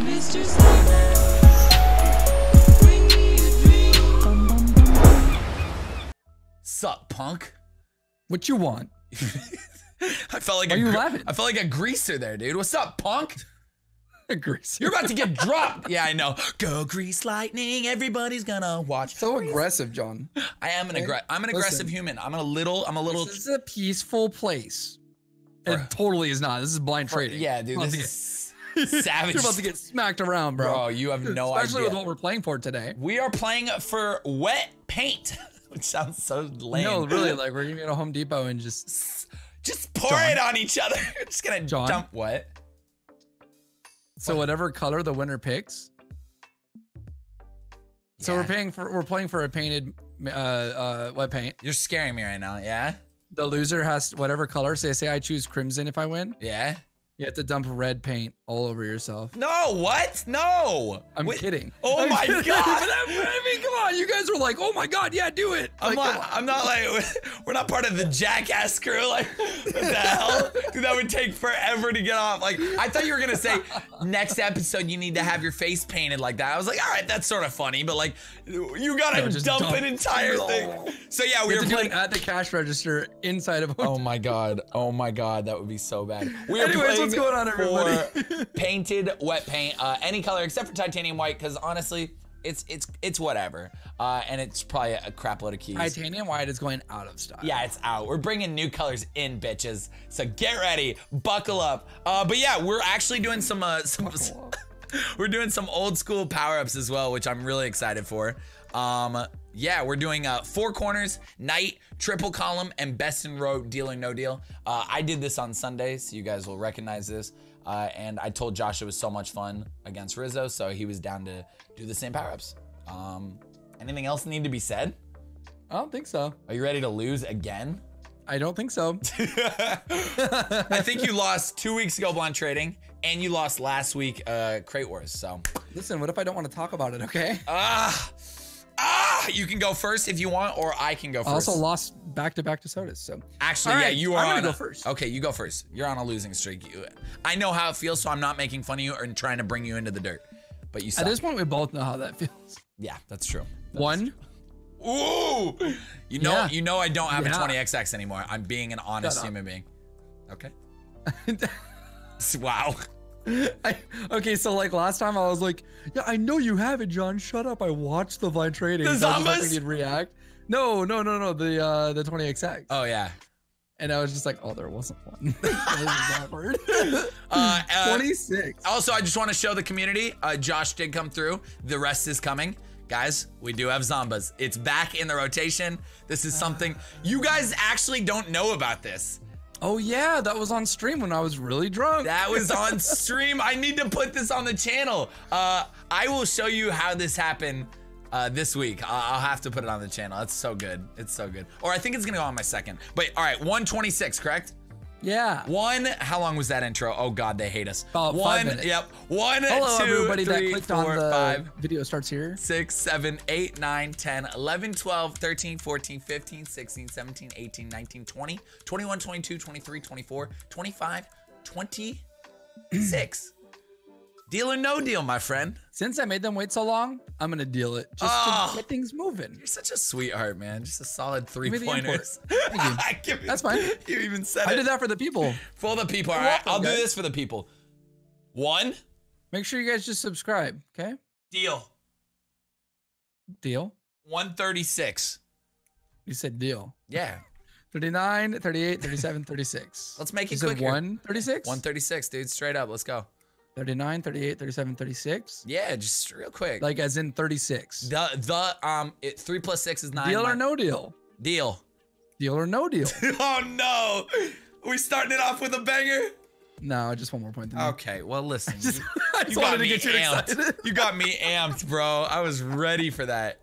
Mr. Slippers, bring me a dream. Sup, punk? What you want? I felt like Why a you laughing? I felt like a greaser there, dude. What's up, punk? Greasy. You're about to get dropped. Yeah, I know. Go grease lightning. Everybody's gonna watch. so aggressive, John. I am an aggressive. I'm an Listen. aggressive human. I'm a little. I'm a little. This is a peaceful place. It totally is not. This is blind trading. Yeah, dude. This is get- savage. You're about to get smacked around, bro. Bro, you have no Especially idea. with what we're playing for today. We are playing for wet paint, which sounds so lame. No, really, like we're gonna go to Home Depot and just. Just pour John. it on each other. just gonna John. dump what? So whatever color the winner picks. So we're paying for we're playing for a painted uh uh wet paint. You're scaring me right now. Yeah. The loser has whatever color. Say say I choose crimson if I win. Yeah. You have to dump red paint all over yourself. No. What? No. I'm Wait, kidding. Oh I'm my kidding. God. But I, I mean, come on, you guys were like, "Oh my god, yeah, do it." I'm Like, not. I'm not like. We're not part of the jackass crew. Like, what the hell? Dude, that would take forever to get off. Like, I thought you were gonna say next episode you need to have your face painted like that. I was like, all right, that's sort of funny, but like, you gotta No, just dump, dump. an entire thing. So yeah, we You were to playing. at the cash register inside of. Oh my god. Oh my god, that would be so bad. We are Anyways, playing what's going on, everybody? for painted wet paint, uh, any color except for titanium white, because honestly, it's it's it's whatever. Uh, and it's probably a crap load of keys. Titanium white is going out of style. Yeah, it's out. We're bringing new colors in, bitches. So get ready, buckle up. Uh, but yeah, we're actually doing some uh, some. we're doing some old school power ups as well, which I'm really excited for. Um, yeah, we're doing uh, four corners, night, triple column, and best in row, deal or no deal. Uh, I did this on Sunday, so you guys will recognize this. Uh, and I told Josh it was so much fun against Rizzo, so he was down to do the same power ups. Um, anything else need to be said? I don't think so. Are you ready to lose again? I don't think so. I think you lost two weeks ago blind trading, and you lost last week uh, crate wars. So Listen, what if I don't want to talk about it? Okay. ah ah, you can go first if you want, or I can go I first. also lost back to back to sodas. So Actually, All yeah, you are I'm gonna on go a- first. Okay, you go first. You're on a losing streak. You, I know how it feels, so I'm not making fun of you or trying to bring you into the dirt. But you said. at this point, we both know how that feels. yeah, that's true. One. Ooh, you know, Yeah. you know, I don't have Yeah. a 20xx anymore. I'm being an honest human being. Okay. wow. I, okay, so like last time I was like, yeah, I know you have it, John. Shut up. I watched the blind trading. The So I was just hoping Zombas? you'd react. No, no, no, no. The uh the 20XX. Oh yeah. and I was just like, oh, there wasn't one. Uh, uh, 26. Also, I just want to show the community. Uh, Josh did come through. The rest is coming. Guys, we do have Zombas. It's back in the rotation. This is something you guys actually don't know about this. Oh yeah, that was on stream when I was really drunk. That was on stream. I need to put this on the channel. Uh, I will show you how this happened uh, this week. I- I'll have to put it on the channel. It's so good. It's so good. Or I think it's gonna go on my second. But all right, 126, correct? Yeah. One. How long was that intro? Oh God, they hate us. About One. Yep. One, Hello, two, everybody three, that clicked four, on the five, video starts here. 6, 7, 8, 9, 10, 11, 12, 13, 14, 15, 16, 17, 18, 19, 20, 21, 22, 23, 24, 25, 26. deal or no deal, my friend. Since I made them wait so long, I'm gonna deal it just Oh. to ah. get things moving. You're such a sweetheart, man. Just a solid three the pointers. Thank you. That's fine. You even said I it. did that for the people. For the people. All welcome, I'll do this for the people. One, Make sure you guys just subscribe, okay? deal. Deal. 136. You said deal. Yeah. 39, 38, 37, 36. Let's make You it said quicker. 136? 136, dude. Straight up. Let's go. 39, 38, 37, 36. Yeah, just real quick. Like as in 36. the the um it, three plus six is nine. Deal or no deal? Deal. Deal or no deal? oh no. Are we starting it off with a banger? no, I just one more point. Okay, well listen. Just- you, I you just got wanted to me get you amped. excited. You got me amped, bro. I was ready for that.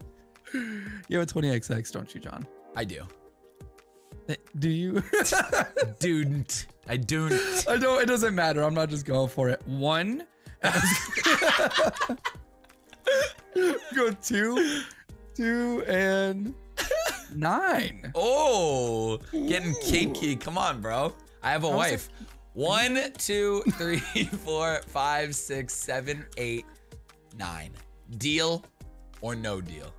You have a 20XX, don't you, John? I do. Eh, Do you? Dude, I do. I don't. It doesn't matter. I'm not just going for it. One. Go two, two, and nine. Oh, getting kinky. Come on, bro. I have a wife. One, two, three, four, five, six, seven, eight, nine. Deal or no deal?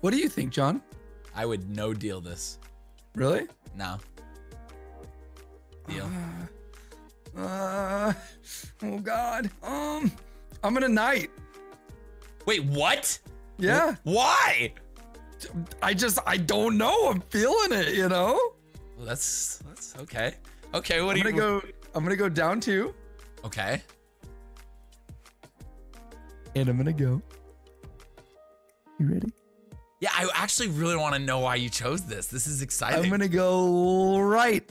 What do you think, John? I would no deal this. Really? No. Deal. Uh, oh God. Um, I'm gonna night. Wait, what? Yeah. Why? I just I don't know. I'm feeling it. You know. Well, that's that's okay. Okay, what I'm do you gonna go. I'm gonna go down two, Okay. and I'm gonna go. You ready? Yeah, I actually really want to know why you chose this. This is exciting. I'm gonna go right.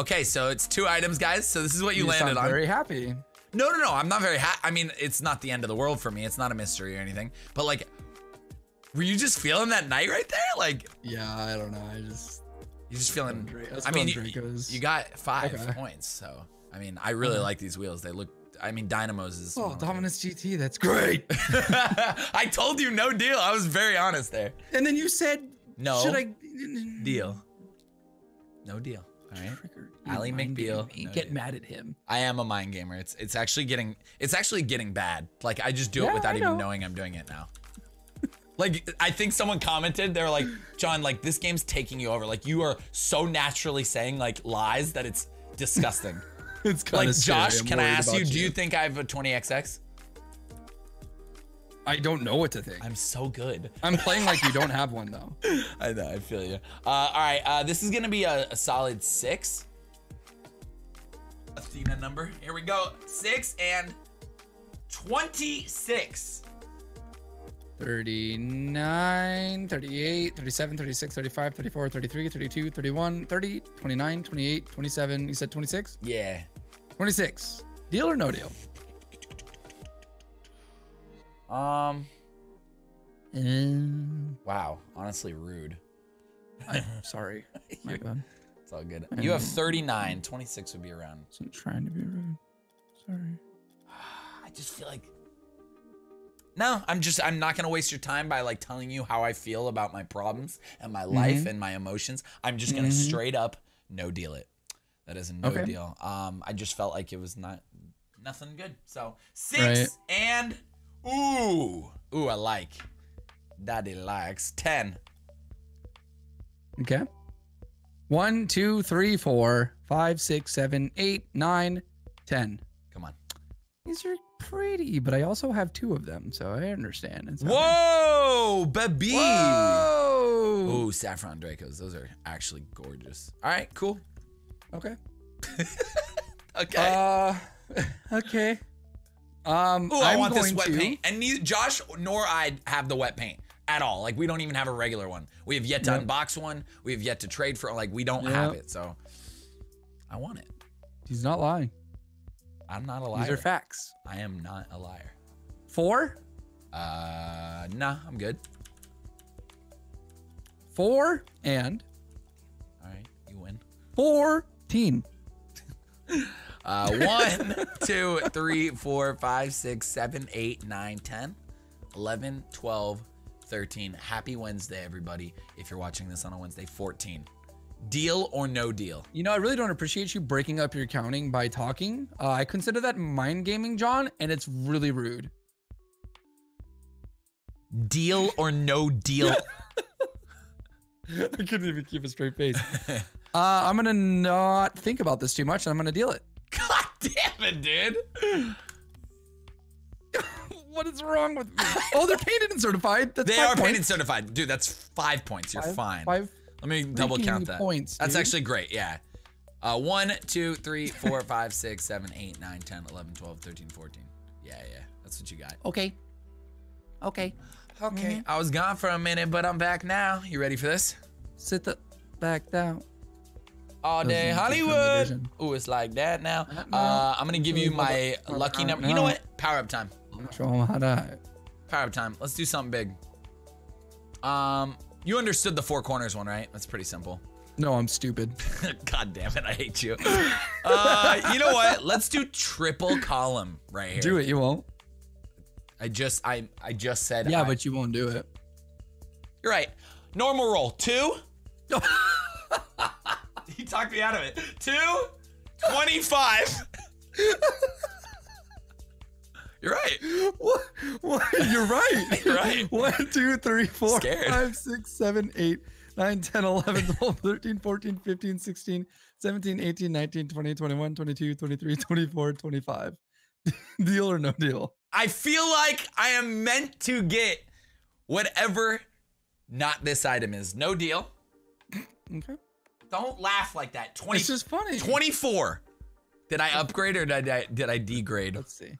Okay, so it's two items, guys. So this is what you, landed sound on. Very happy. No, no, no. I'm not very happy. I mean, it's not the end of the world for me. It's not a mystery or anything. But like, were you just feeling that night right there? Like, Yeah, I don't know. I just you just feeling. I mean, you, you got five Okay. points. So I mean, I really like these wheels. They look. I mean, Dynamos is. Oh, Dominus GT. That's great. I told you no deal. I was very honest there. and then you said No. Should I Deal. No deal. All right. Trigger. Mind McBeal, no Get mad at him. I am a mind gamer. It's it's actually getting it's actually getting bad. Like I just do it without even knowing I'm doing it now. like I think someone commented they're like, "John, like this game's taking you over. Like you are so naturally saying like lies that it's disgusting." It's kind of like Josh, can I ask you, do you think I have a 20XX? I don't know what to think. I'm so good. I'm playing like you don't have one though. I know, I feel you. Uh, all right, uh, this is gonna be a, a solid six. Athena number. Here we go. Six and 26. 39, 38, 37, 36, 35, 34, 33, 32, 31, 30, 29, 28, 27. You said 26? Yeah. 26. Deal or no deal? Um. Um, Wow. Honestly, rude. I'm sorry. My bad. It's all good. You have 39. 26 would be around. Wasn't trying to be rude. Sorry. I just feel like. No, I'm just. I'm not gonna waste your time by like telling you how I feel about my problems and my life and my emotions. I'm just gonna straight up no deal it. That is a no Okay. deal. Um, I just felt like it was not nothing good. So six Right. and ooh, ooh, I like. Daddy likes ten. Okay. One, two, three, four, five, six, seven, eight, nine, ten. Come on. These are pretty, but I also have two of them, so I understand. It's Whoa, baby. Whoa! Ooh, saffron Dracos. Those are actually gorgeous. All right, cool. Okay. Okay. Uh, okay. Um, Ooh, I want this wet to- paint. And neither Josh nor I have the wet paint at all. Like we don't even have a regular one. We have yet to Yep. unbox one. We have yet to trade for. Like we don't Yep. have it. So I want it. He's not lying. I'm not a liar. These are facts. I am not a liar. Four, Uh, nah, I'm good. four, and All right, you win. fourteen. Uh, one, two, three, four, five, six, seven, eight, nine, ten, eleven, twelve, thirteen. Happy Wednesday, everybody. If you're watching this on a Wednesday, 14. Deal or no deal? You know, I really don't appreciate you breaking up your counting by talking. Uh, I consider that mind gaming, John, and it's really rude. Deal or no deal? I couldn't even keep a straight face. uh, I'm gonna not think about this too much, and I'm gonna deal it. God damn it, dude. What is wrong with me? Oh, they're painted and certified. That's They five are points. painted certified. Dude, that's five points. You're Five- fine. Five. Let me double count that. points, That's dude. actually great. Yeah. Uh, 1, 2, 3, 4, 5, 6, 7, 8, 9, 10, 11, 12, 13, 14. Yeah, yeah. That's what you got. Okay. Okay. Okay. I was gone for a minute, but I'm back now. You ready for this? Sit the back down. All day Doesn't confirm the Hollywood. Ooh, it's like that now. Uh, I'm gonna give you my lucky number. You know what? Power up time. Show 'em how to. Power up time. Let's do something big. Um, you understood the four corners one, right? That's pretty simple. No, I'm stupid. God damn it, I hate you. Uh, you know what? Let's do triple column right here. Do it. You won't. I just I I just said Yeah, I- but you won't do it. you're right. Normal roll. Two. he talked me out of it. Two, 25. You're right. What? What? You're right. You're right. One, two, three, four, Scared. five, six, seven, eight, nine, 10, 11, 12, 13, 14, 15, 16, 17, 18, 19, 20, 21, 22, 23, 24, 25. deal or no deal? I feel like I am meant to get whatever not this item is. No deal. Okay. Don't laugh like that. 20, It's just funny. 24. Did I upgrade or did I did I degrade? Let's see.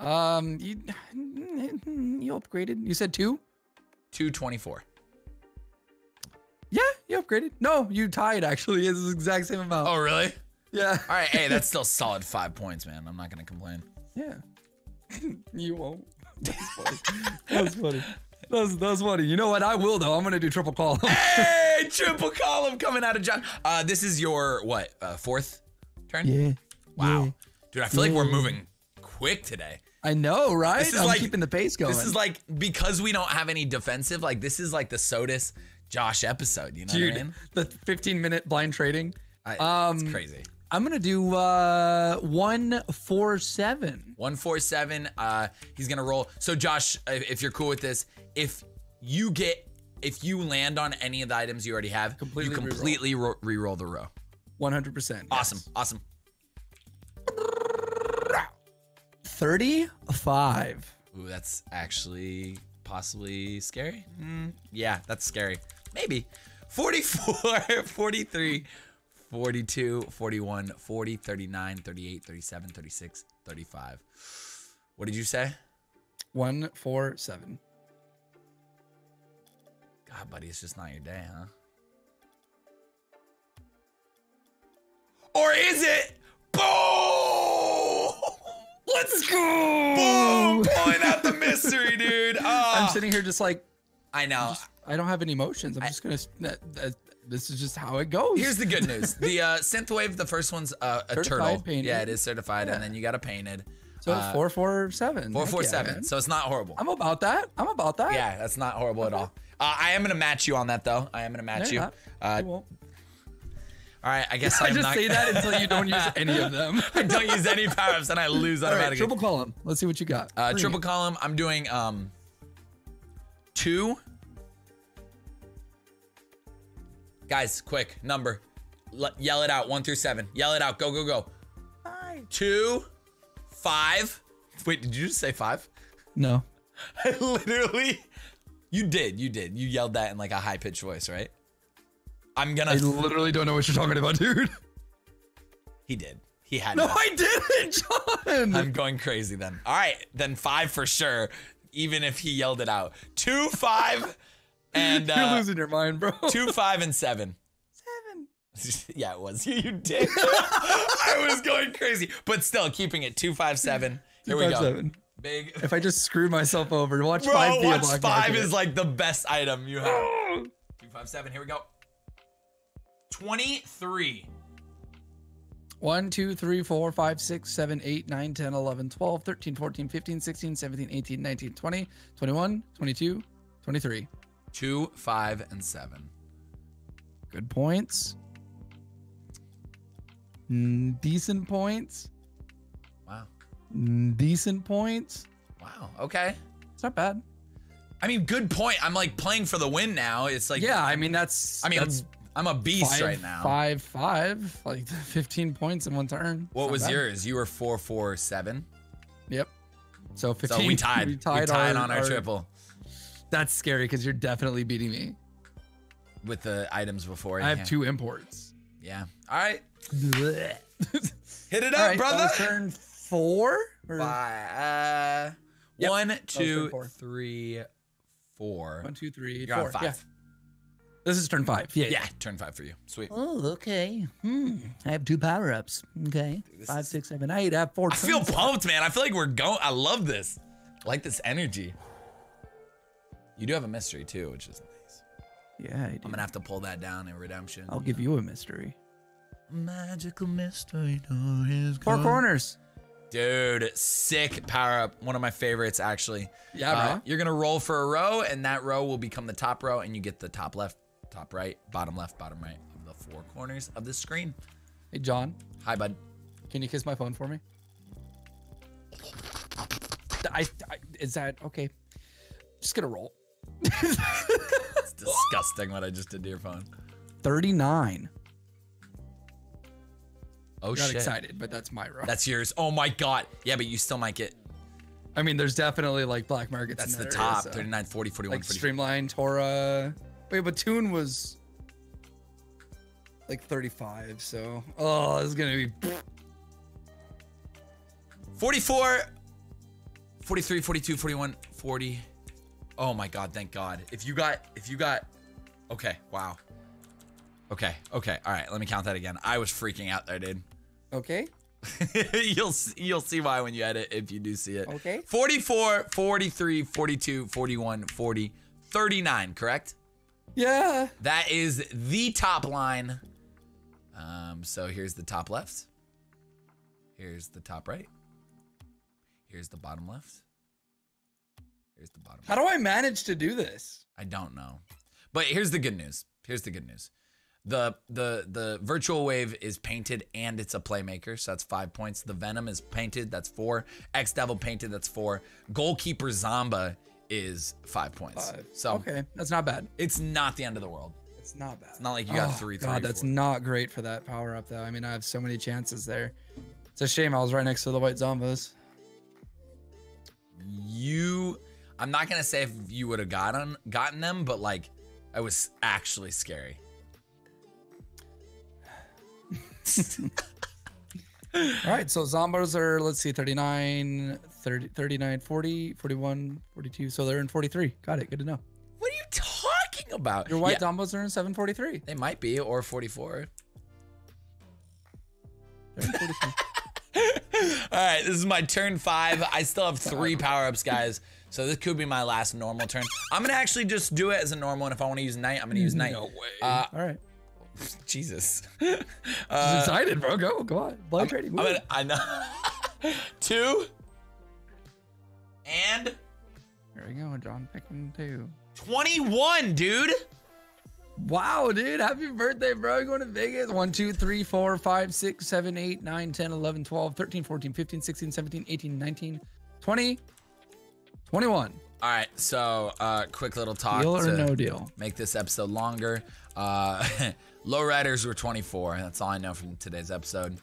Um, you you upgraded. You said two. 224. Yeah, you upgraded. No, you tied. Actually, it's the exact same amount. Oh, really? yeah. All right. Hey, that's still solid five points, man. I'm not gonna complain. Yeah. you won't. That's funny. that's funny. That was, that was funny. You know what? I will though. I'm gonna do triple column. Hey, triple column coming out of John. Uh, this is your what? Uh, fourth turn? yeah. Wow, yeah. dude. I feel like we're moving quick today. I know, right? This is I'm like- keeping the pace going. This is like because we don't have any defensive. Like this is like the Sodus Josh episode. You know dude. what I mean? The 15 minute blind trading. I, Um, it's crazy. I'm gonna do uh one four seven. One four seven. Uh, he's gonna roll. So Josh, if you're cool with this, if you get if you land on any of the items you already have, Completely you reroll. completely ro- re-roll the row. 100. percent Awesome, awesome. 35. Ooh, that's actually possibly scary. Mm, yeah, that's scary. Maybe. 44, 43, 42, 41, 40, 39, 38, 37, 36, 35. What did you say? One four seven. God, buddy, it's just not your day, huh? Or is it? Let's go! Boom! Pulling out the mystery, dude. I'm Ah, sitting here just like I know. I don't have any emotions. I'm just gonna. That, that, this is just how it goes. Here's the good news. The uh, synthwave, the first one's uh, a Certified, turtle. painted. Yeah, it is certified, and then you got a painted. so uh, four four seven. Four four yeah, seven. man. So it's not horrible. I'm about that. I'm about that. yeah, that's not horrible at all. Uh, I am gonna match you on that though. I am gonna match you. Yeah, Uh, You won't. All right, I guess I I'm just not. say that until you don't use any of them. I don't use any power ups and I lose All right, automatically. triple column. Let's see what you got. uh, triple column. I'm doing um two. Guys, quick number. L- yell it out. One through seven. Yell it out. Go go go. Two, five. Wait, did you just say five? No. I literally. You did. You did. You yelled that in like a high pitched voice, right? I'm gonna. I literally don't know what you're talking about, dude. he did. He had. No, to. I didn't, John. I'm going crazy then. All right, then five for sure. Even if he yelled it out, two, five, and You're uh, losing your mind, bro. two, five, and seven. Seven. yeah, it was. You did. I was going crazy, but still keeping it two, five, seven. Here we Five, go. seven. Big. If I just screw myself over, watch Bro, five be a watch five is like the best item you have. Two, five, seven. Here we go. Twenty-three. 1, 2, 3, 4, 5, 6, 7, 8, 9, 10, 11, 12, 13, 14, 15, 16, 17, 18, 19, 20, 21, 22, 23. Two, five, and seven. Good points. Mm, decent points. Wow. Mm, decent points. Wow. Okay. It's not bad. I mean, good point. I'm like playing for the win now. It's like yeah, I mean that's. I mean, that's I'm a beast five, right now. Five, five, like 15 points in one turn. What was bad. yours? You were four, four, seven. Yep. So 15. So we tied. We tied, our- on our, triple That's scary because you're definitely beating me. with the items before. I have yeah. two imports. Yeah. All right. Hit it up, right, brother. turn four. Or Five. Uh, Yep, One, turn two, four. three, four. One, two, three, You're on five. Yeah. This is turn five. Yeah. Yeah, turn five for you. Sweet. Oh, okay. Hmm. I have two power ups. Okay. Five, six, seven, eight. I have four. I feel turns. pumped, man. I feel like we're going. I love this. I like this energy. You do have a mystery too, which is nice. Yeah, I do. I'm gonna have to pull that down in redemption. I'll give you a mystery. Magical mystery door is Four corners. Dude, sick power up. One of my favorites, actually. Yeah, Uh, bro. You're gonna roll for a row, and that row will become the top row, and you get the top left, top right, bottom left, bottom right of the four corners of the screen. Hey, John. Hi, bud. Can you kiss my phone for me? I, I is that okay? Just gonna roll. It's disgusting what I just did to your phone. 39. Oh Got shit. excited, but that's my row. That's yours. Oh my god. Yeah, but you still might get. I mean, there's definitely like black markets. That's in the that top. area, so- 39, 40, 41, Like 40. Streamline, Torah. Wait, Tune was like 35. So, oh, this is gonna be. 44, 43, 42, 41, 40. Oh my god, thank god. If you got, if you got, okay, wow. Okay, okay, all right, let me count that again. I was freaking out there, dude. Okay. you'll you'll see why when you edit if you do see it. Okay. 44, 43, 42, 41, 40, 39, correct? Yeah. That is the top line. Um, so here's the top left. Here's the top right. Here's the bottom left. Here's the bottom. How do I manage to do this? I don't know. But here's the good news. Here's the good news. The the the virtual wave is painted and it's a playmaker, so that's five points. The Venom is painted, that's four. X Devil painted, that's four. Goalkeeper Zomba is five points. Five. So okay, that's not bad. it's not the end of the world. It's not bad. It's not like you got Oh, three, God, three, that's four. not great for that power up though. I mean, I have so many chances there. It's a shame I was right next to the white zombas. you I'm not gonna say if you would have gotten gotten them, but like it was actually scary. All right, so zombas are let's see 39 30 39 40 41 42. So they're in 43. Got it. Good to know. What are you talking about? Your white Yeah, zombas are in 743. they might be or 44. They're in 43. All right, this is my turn five. I still have three power ups, guys. So this could be my last normal turn. I'm gonna actually just do it as a normal, and if I want to use night, I'm gonna use night. no way. Uh, All right. Jesus. Uh, excited, bro. Go, go on. Blind trading. I'm gonna, I know. Two. And There we go, John picking two. 21, dude. Wow, dude. Happy birthday, bro. You're going to Vegas. 1, 2, 3, 4, 5, 6, 7, 8, 9, 10, 11, 12, 13, 14, 15, 16, 17, 18, 19, 20, 21. All right, so uh, quick little talk Deal or to no deal? make this episode longer. Uh, low riders were 24. That's all I know from today's episode.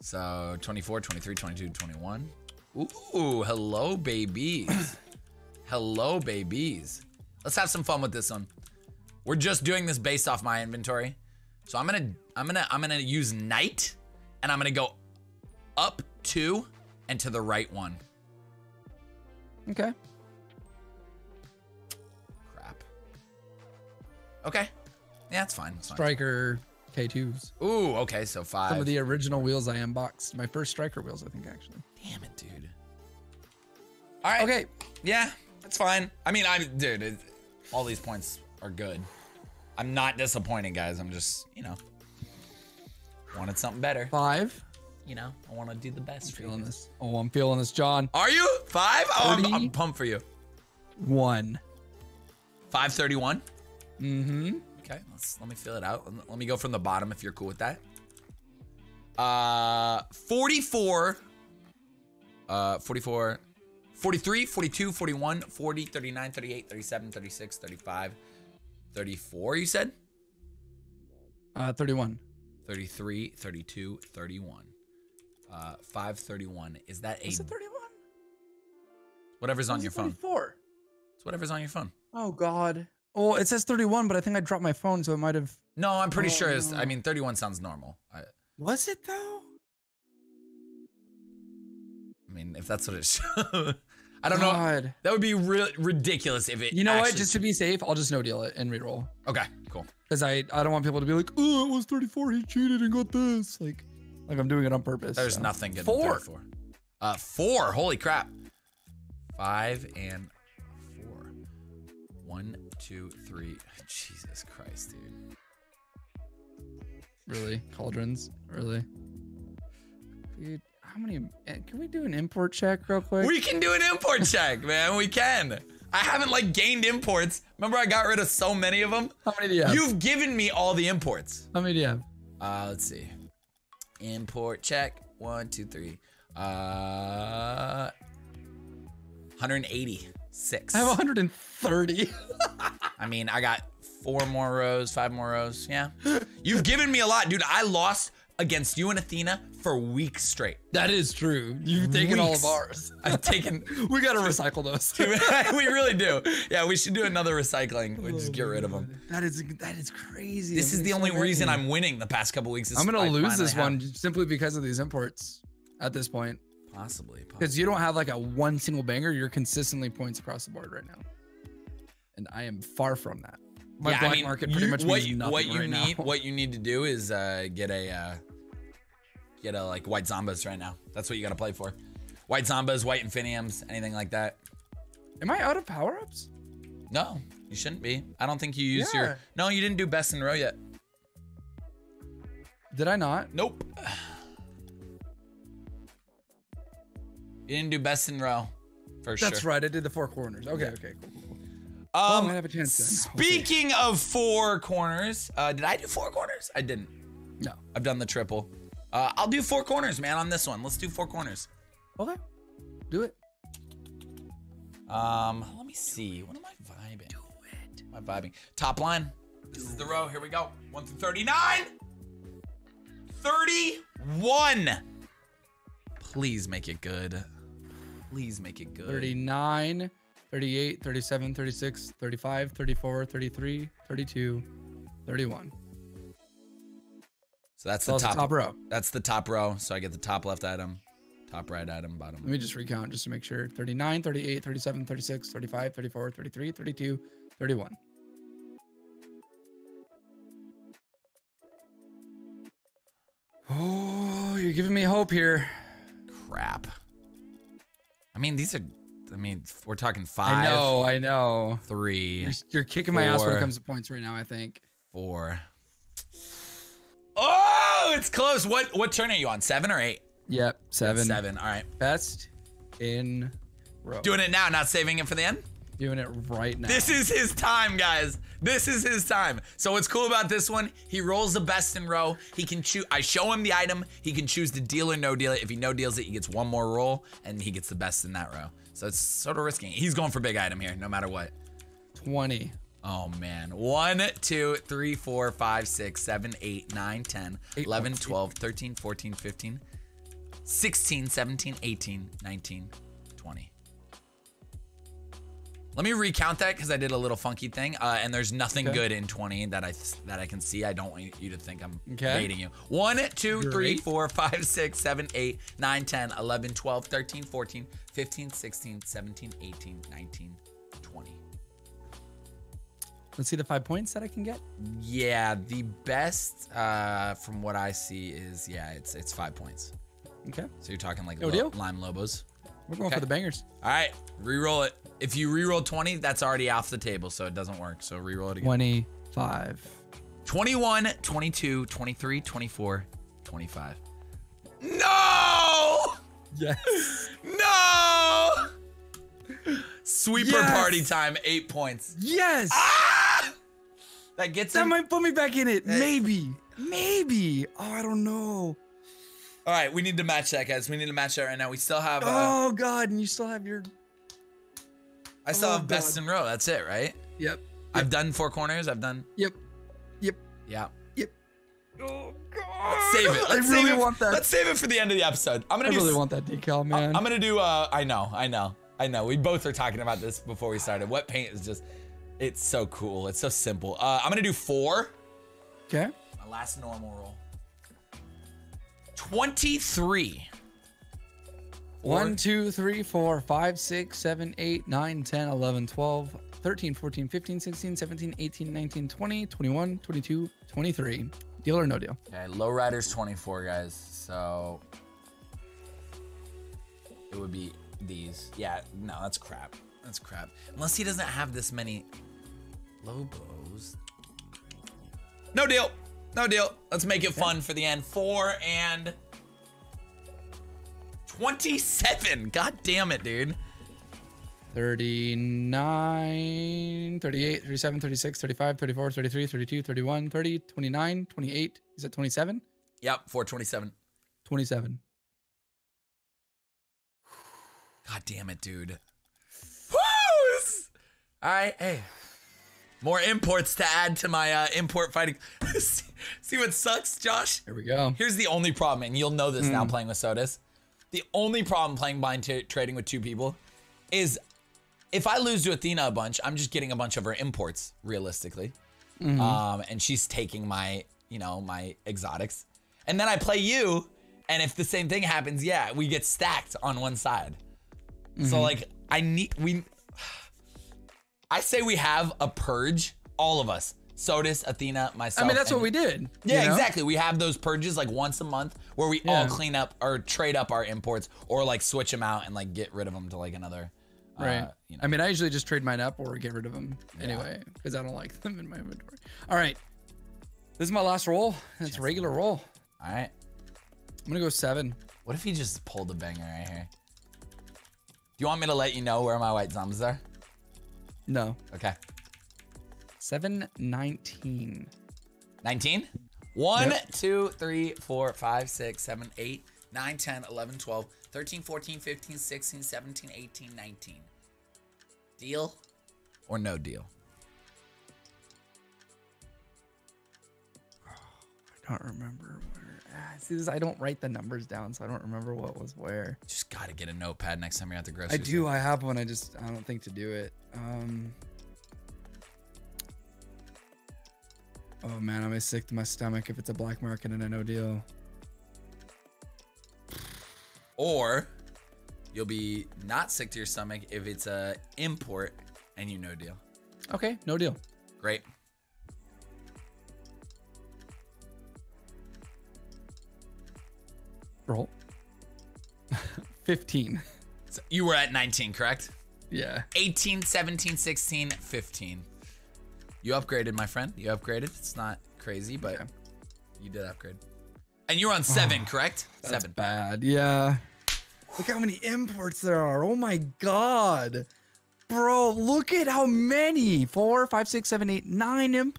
So 24, 23, 22, 21. Ooh, hello, babies. hello, babies. Let's have some fun with this one. We're just doing this based off my inventory. So I'm gonna, I'm gonna, I'm gonna use knight and I'm gonna go up two and to the right one. Okay. Crap. Okay. Yeah, it's fine. Fine. Striker K2s. Ooh, okay, so five. Some of the original wheels I unboxed. My first striker wheels, I think, actually. Damn. All right. Okay. Yeah, that's fine. I mean, I, dude, it, all these points are good. I'm not disappointed, guys. I'm just, you know, wanted something better. Five. You know, I want to do the best for you. Feeling this. Oh, I'm feeling this, John. Are you five? Oh, I'm. I'm pumped for you. One. Five thirty-one. Mm-hmm. Okay, let's let me fill it out. Let me go from the bottom if you're cool with that. Uh 44 uh 44 43 42 41 40 39 38 37 36 35 34 you said? Uh, 31. 33 32 31 uh 531 is that a Is it 31? whatever's on your it phone 34? it's whatever's on your phone Oh, God. Oh, it says 31, but I think I dropped my phone, so it might have. no i'm pretty Oh, sure it's i mean 31 sounds normal I, Was it, though? Mean if that's what it's i don't know God. That would be real ridiculous if it. You know what? Just to be safe, I'll just no deal it and reroll. okay, cool. Because I, I don't want people to be like, oh, it was 34. He cheated and got this. Like, like I'm doing it on purpose. There's so. nothing good. Four. 34. Uh, four. Holy crap. Five and four. One, two, three. Jesus Christ, dude. Really? Cauldrons? Really? Dude, how many? eh, Can we do an import check real quick? We can do an import check, man. We can. I haven't like gained imports. Remember, I got rid of so many of them. how many do you have? You've given me all the imports. how many do you have? Uh, let's see. Import check. One, two, three. Uh, 186. I have 130. I mean, I got four more rows, five more rows. Yeah. You've given me a lot, dude. I lost against you and Athena for weeks straight. that is true. You've taken all of ours. I've taken. we gotta recycle those. we really do. Yeah, we should do another recycling. We just get rid of them. That is that is crazy. This I'm is the only happy. reason I'm winning the past couple weeks. is I'm gonna I lose this have- one simply because of these imports at this point. Possibly. possibly. Because you don't have like a one single banger, you're consistently points across the board right now. And I am far from that. My yeah, black I mean, market pretty you- much what means you, nothing what you right need now. what you need to do is uh, get a uh, get a like white zombas right now. That's what you got to play for. White zombas, white infiniums, anything like that. Am I out of power ups? No, you shouldn't be. I don't think you used Yeah. your. No, you didn't do best in row yet. Did I not? Nope. You didn't do best in row, for That's sure. right. I did the four corners. Okay, okay, cool, cool, cool. Um, might have a chance then. Okay. Speaking of four corners, uh, did I do four corners? I didn't. No. I've done the triple. Uh, I'll do four corners, man, on this one. Let's do four corners. Okay. Do it. Um, let me see. What am I vibing? Do it. Am I vibing? Top line. This is the row. Here we go. 1 through 39. 31. Please make it good. Please make it good. 39, 38, 37, 36, 35, 34, 33, 32, 31. So that's So the that's the top, top row. That's the top row. So I get the top left item, top right item, bottom. Let me just recount just to make sure. 39, 38, 37, 36, 35, 34, 33, 32, 31. Oh, you're giving me hope here. Crap. I mean, these are. I mean, we're talking five, I know, I know. 3 You're, you're kicking my ass when Four. it comes to points right now, I think. four. Oh, it's close. What what turn are you on? Seven or eight? Yep, seven. Seven. All right. Best in row. Doing it now, not saving it for the end. Doing it right now. This is his time, guys. This is his time. So what's cool about this one? He rolls the best in row. He can choose. I show him the item. He can choose to deal or no deal it. If he no deals it, he gets one more roll, and he gets the best in that row. So it's sort of risky. He's going for big item here, no matter what. 20. Oh man. 1, 2, 3, 4, 5, 6, 7, 8, 9, 10, Eight 11, 12, 13, 14, 15, 16, 17, 18, 19, 20. Let me recount that because I did a little funky thing, uh, and there's nothing Okay. good in 20 that I that I can see. I don't want you to think I'm Okay. baiting you. 1, 2, 3, Great. 4, 5, 6, 7, 8, 9, 10, 11, 12, 13, 14, 15, 16, 17, 18, 19, 20. Let's see the five points that I can get. Yeah, the best uh, from what I see is yeah, it's it's five points. Okay. So you're talking like No lo- deal. lime lobos. We're going Okay. for the bangers. All right, re-roll it. If you re-roll 20, that's already off the table, so it doesn't work. So re-roll it again. 25. 21, 22, 23, 24, 25. No! Yes. No! Sweeper Yes! party time, eight points. Yes. Ah! That gets That him. might put me back in it. Hey. Maybe. Maybe. Oh, I don't know. All right, we need to match that, guys. We need to match that right now. We still have. Uh, Oh God, and you still have your. I still oh, have best in row. That's it, right? Yep. I've done four corners. I've done. Yep. Yep. Yeah. Yep. Oh God. Let's save it. Let's I save really it. want that. Let's save it for the end of the episode. I'm gonna do. really s- want that decal, man. I'm gonna do. Uh, I know. I know. I know. We both were talking about this before we started. Wet paint is just. It's so cool. It's so simple. Uh, I'm gonna do four. okay. My last normal roll. Twenty-three. Four. One, two, three, four, five, six, seven, eight, nine, 10, 11, 12, 13, 14, 15, 16, 17, 18, 19, 20, 21, 22, 23. Deal or no deal? Okay, lowriders 24, guys. So it would be these. Yeah, no, that's crap. That's crap. Unless he doesn't have this many Lobos. No deal. No deal. Let's make it fun for the end. Four and 27. God damn it, dude. 39, 38, 37, 36, 35, 34, 33, 32, 31, 30, 29, 28. Is that 27? Yep, 427. 27. God damn it, dude. Woo! All right, hey. More imports to add to my uh, import fighting. see, see what sucks, Josh? Here we go. Here's the only problem, and you'll know this Hmm. now playing with Sodas. The only problem playing blind trading with two people is if I lose to Athena a bunch, I'm just getting a bunch of her imports, realistically. Mm-hmm. Um, and she's taking my, you know, my exotics. And then I play you, and if the same thing happens, yeah, we get stacked on one side. Mm-hmm. So like I need we I say we have a purge, all of us. Sodus, Athena, myself. I mean, that's and- what we did. yeah, you know? exactly. We have those purges like once a month where we all clean up or trade up our imports or like switch them out and like get rid of them to like another. Right. Uh, you know. I mean, I usually just trade mine up or get rid of them anyway because I don't like them in my inventory. All right. This is my last roll. It's a regular roll. all right. I'm going to go seven. What if he just pulled a banger right here? Do you want me to let you know where my white zombies are? No. Okay. 719. 19? 1, Yep. 2, 3, 4, 5, 6, 7, 8, 9, 10, 11, 12, 13, 14, 15, 16, 17, 18, 19. Deal or no deal? Oh, I don't remember this, I don't write the numbers down, so I don't remember what was where. Just got to get a notepad next time you're at the grocery I do. store. I have one. I just I don't think to do it. Um. Oh man, I'm gonna sick to my stomach if it's a black market and a no deal. Or you'll be not sick to your stomach if it's a import and you no deal. Okay, no deal. Great. Roll. 15. So you were at 19, correct? Yeah. 18, 17, 16, 15. You upgraded, my friend. You upgraded. It's not crazy, but Okay. you did upgrade. And you were on seven, correct? That's seven. bad. Yeah. Look how many imports there are. Oh my god. Bro, look at how many. Four, five, six, seven, eight, nine imp.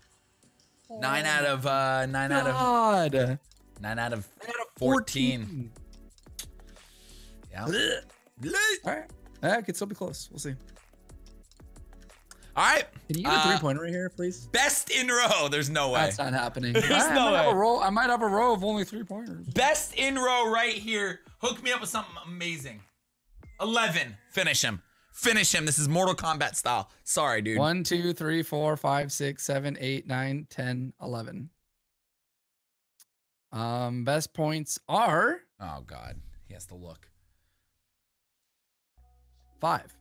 Nine out of uh nine out of God. out of Nine out of 14. Yeah. All right. Yeah, it could still be close. We'll see. All right. Can you get a Uh, three pointer right here, please? Best in row. There's no way. That's not happening. There's I, no might have way. a row. I might have a row of only three pointers. Best in row right here. Hook me up with something amazing. 11. Finish him. Finish him. This is Mortal Kombat style. Sorry, dude. One, two, three, four, five, six, seven, eight, nine, ten, eleven. Um, best points are Oh, God. He has to look. five.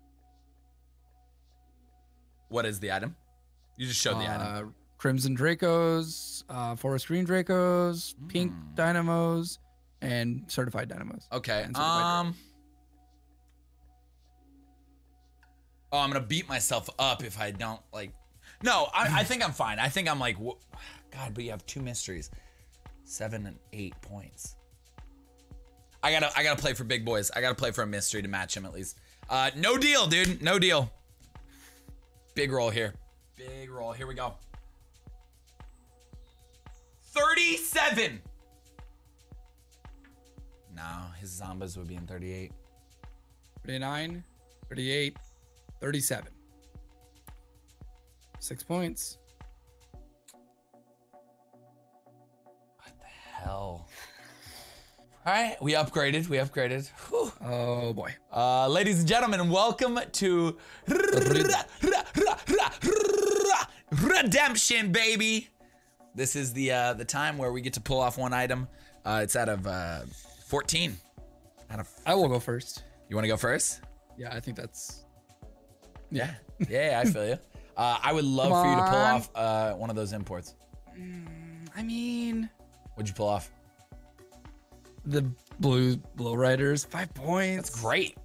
What is the item? You just showed the item. Uh, Crimson Dracos, uh, Forest Green Dracos, Pink Mm. Dynamos, and Certified Dynamos. Okay. certified Um. Oh, I'm gonna beat myself up if I don't like. No, I, I think I'm fine. I think I'm like, God, but you have two mysteries, seven and eight points. I gotta, I gotta play for big boys. I gotta play for a mystery to match him at least. Uh, no deal, dude. No deal. Big roll here. Big roll. Here we go. Thirty-seven. No, his zombies would be in 38. 39, 38, 37. Six points. Hell? All right, we upgraded. We upgraded. Whew. Oh boy. Uh, ladies and gentlemen, welcome to Redemption, baby. This is the uh, the time where we get to pull off one item. Uh, it's out of uh, 14. Out of I will go first. you want to go first? Yeah, I think that's. Yeah, yeah, I feel you. Uh, I would love Come for you to pull on. off uh, one of those imports. I mean, What'd you pull off? the blue blow riders, five points. That's great.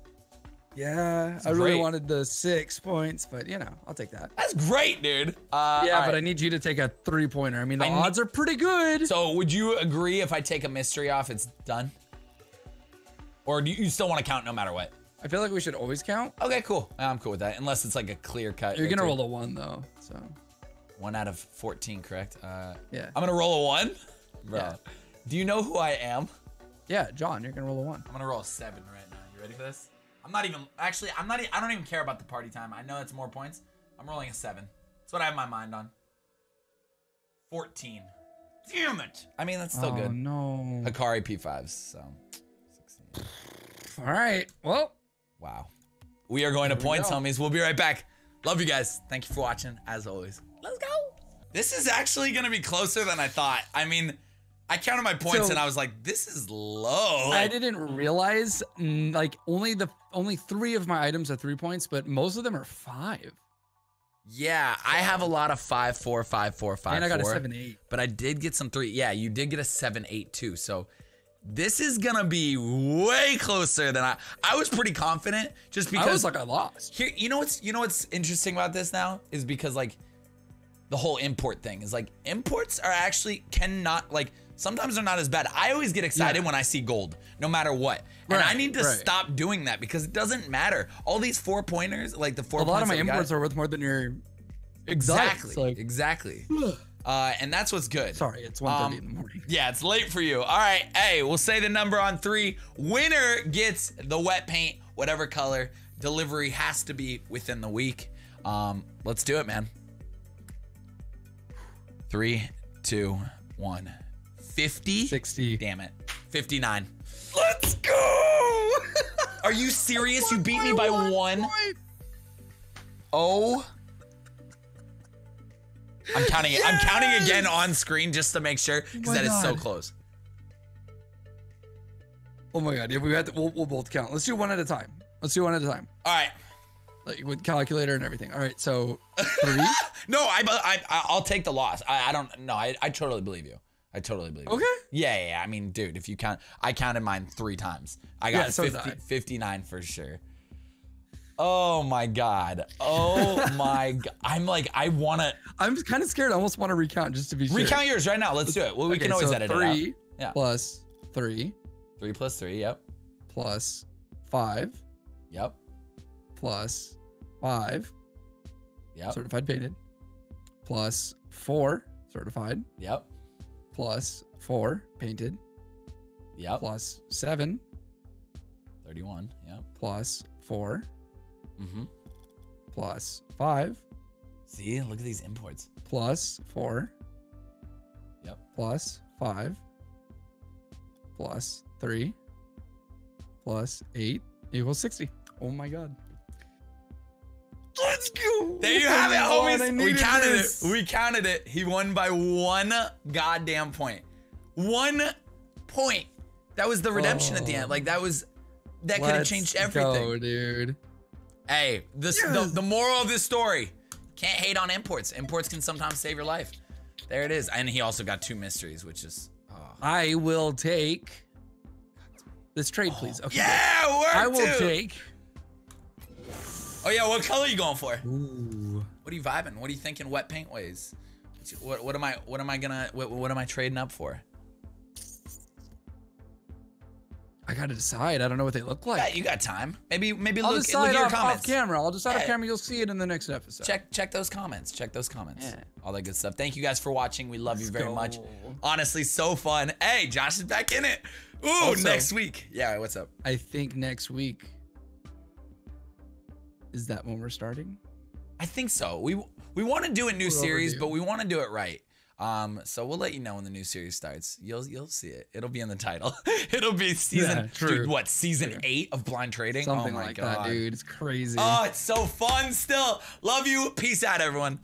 Yeah, I really great. wanted the six points, but you know, I'll take that. That's great, dude. Uh, Yeah, but I need you to take a three pointer. I mean, the I odds are pretty good. So would you agree if I take a mystery off, it's done? Or do you, still want to count no matter what? I feel like we should always count. Okay, cool. I'm cool with that. Unless it's like a clear cut. You're gonna roll a one though, so one out of 14, correct? Uh, yeah. I'm gonna roll a one, bro. Yeah. Do you know who I am? Yeah, John, you're gonna roll a one. I'm gonna roll a seven right now. You ready for this? I'm not even actually. I'm not. I don't even care about the party time. I know it's more points. I'm rolling a seven. That's what I have my mind on. Fourteen. Damn it. I mean, that's still oh good. no. Hikari P5s. So, 16. All right. Well, Wow. We are going to points, go. homies. We'll be right back. Love you guys. Thank you for watching, as always. Let's go. This is actually going to be closer than I thought. I mean, I counted my points So- and I was like, this is low. I didn't realize like only the only three of my items are three points, but most of them are five. yeah, I have a lot of five, four, five, four, five, and I got four, a seven eight. But I did get some three. Yeah, you did get a seven, eight, too. So this is going to be way closer than I. I was pretty confident just because. I was like, I lost. Here, you know what's you know what's interesting about this now is because like the whole import thing is like imports are actually cannot like sometimes they're not as bad. I always get excited Yeah. when I see gold, no matter what, and I need to right. stop doing that because it doesn't matter. All these four pointers, like the four A lot of my that we got- imports are worth more than your exactly, Like, exactly, uh, and that's what's good. sorry, it's 1.30 Um, in the morning. Yeah, it's late for you. All right. Hey, we'll say the number on three. Winner gets the wet paint, whatever color. Delivery has to be within the week. Um, let's do it, man. Three, two, one. 50? 60. Damn it. 59. Let's go! Are you serious? You beat me by one? Oh. I'm counting it. I'm counting again on screen just to make sure oh because my that is so close. Oh my god, yeah, we have to, we'll, we'll both count. Let's do one at a time. Let's do one at a time. All right. Like with calculator and everything. All right, so three. No, I, I, I'll take the loss. I, I don't. No, I, I totally believe you. I totally believe you. Okay. Yeah, yeah, yeah. I mean, dude, if you count, I counted mine three times. I got Yeah, so 50, I. 59 for sure. Oh my god. Oh my god. I'm like, I want to I'm kind of scared. I almost want to recount just to be sure. recount yours right now. Let's do it. Well, we Okay, can always so edit three it out. Yeah. plus three Three plus three. Yep. plus five Yep. plus five Yep. certified painted plus four certified Yep. plus four painted Yep. plus seven 31. Yep. plus four Mm-hmm. plus five See, look at these imports. plus four Yep. plus five plus three plus eight equals 60. Oh my god. Let's go. There you have it, homies. We counted this. it. We counted it. He won by one goddamn point. One point. That was the redemption at the end. Oh. Like that was that could have changed everything. Go, dude. Hey, this Yes. the, the moral of this story. Can't hate on imports. Imports can sometimes save your life. There it is. And he also got two mysteries, which is oh. I will take this trade, please. Okay. Yeah, work I will too. take. Oh yeah, what color are you going for? Ooh. What are you vibing? What are you thinking? Wet paint ways. What, what am I? What am I gonna? What, what am I trading up for? I gotta decide. I don't know what they look like. Yeah, you got time. Maybe maybe I'll look, look decide at your off, off comments. camera. I'll decide off Yeah. camera. You'll see it in the next episode. Check check those comments. Check those comments. Yeah. All that good stuff. Thank you guys for watching. We love you Let's very much. Honestly, so fun. Hey, Josh is back in it. Ooh, Also- next week. Yeah, what's up? I think next week is that when we're starting. I think so. We we want to do a new We're series, overdue. but we want to do it right. Um, so we'll let you know when the new series starts. You'll you'll see it. It'll be in the title. It'll be season Yeah, true. dude, what season True. eight of blind trading? Something oh my like god. that, dude. It's crazy. Oh, it's so fun still. Love you. Peace out, everyone.